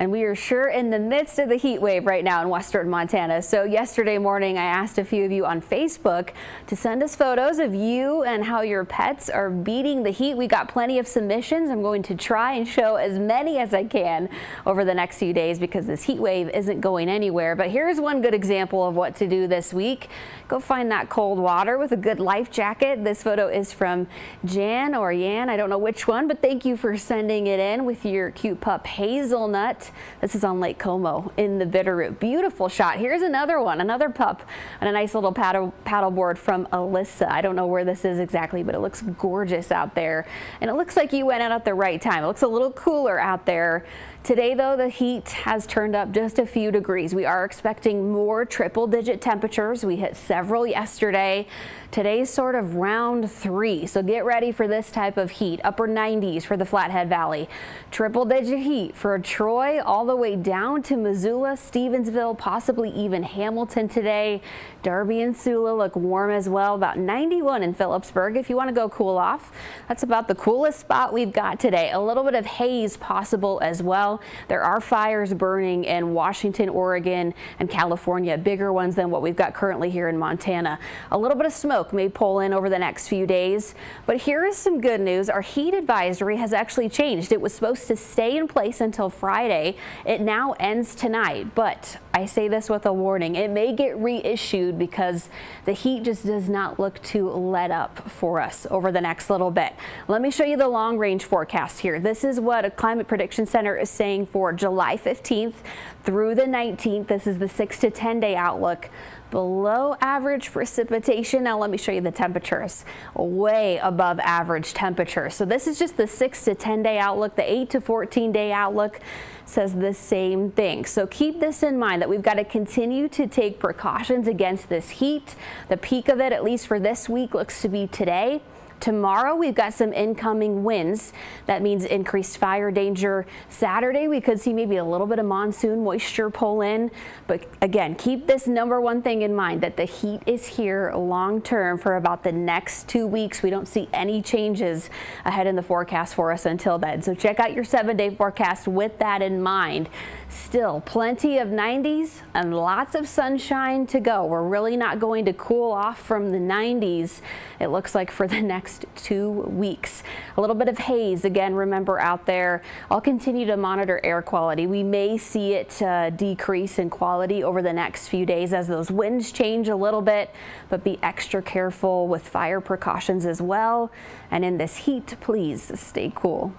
and we are sure in the midst of the heat wave right now in western Montana. So yesterday morning, I asked a few of you on Facebook to send us photos of you and how your pets are beating the heat. We got plenty of submissions. I'm going to try and show as many as I can over the next few days because this heat wave isn't going anywhere. But here's one good example of what to do this week. Go find that cold water with a good life jacket. This photo is from Jan or Yan. I don't know which one, but thank you for sending it in with your cute pup Hazelnut. This is on Lake Como in the Bitterroot. Beautiful shot. Here's another one, another pup and a nice little paddle paddleboard from Alyssa. I don't know where this is exactly, but it looks gorgeous out there. And it looks like you went out at the right time. It looks a little cooler out there. Today, though, the heat has turned up just a few degrees. We are expecting more triple digit temperatures. We hit several yesterday. Today's sort of round three, so get ready for this type of heat. Upper 90s for the Flathead Valley. Triple digit heat for Troy all the way down to Missoula, Stevensville, possibly even Hamilton today. Darby and Sula look warm as well, about 91 in Philipsburg if you want to go cool off. That's about the coolest spot we've got today. A little bit of haze possible as well. There are fires burning in Washington, Oregon, and California, bigger ones than what we've got currently here in Montana. A little bit of smoke smoke may pull in over the next few days. But here is some good news. Our heat advisory has actually changed. It was supposed to stay in place until Friday. It now ends tonight. But I say this with a warning. It may get reissued because the heat just does not look to let up for us over the next little bit. Let me show you the long range forecast here. This is what a climate prediction center is saying for July 15th through the 19th. This is the 6 to 10 day outlook below average precipitation. Now let me show you the temperatures way above average temperatures. So this is just the 6 to 10 day outlook. The 8 to 14 day outlook says the same thing. So keep this in mind that we've got to continue to take precautions against this heat. The peak of it, at least for this week, looks to be today. Tomorrow, we've got some incoming winds. That means increased fire danger. Saturday, we could see maybe a little bit of monsoon moisture pull in. But again, keep this number one thing in mind that the heat is here long term for about the next two weeks. We don't see any changes ahead in the forecast for us until then. So check out your seven day forecast with that in mind. Still plenty of 90s and lots of sunshine to go. We're really not going to cool off from the 90s. It looks like for the next next two weeks. A little bit of haze again, remember out there. I'll continue to monitor air quality. We may see it uh, decrease in quality over the next few days as those winds change a little bit, but be extra careful with fire precautions as well. And in this heat, please stay cool.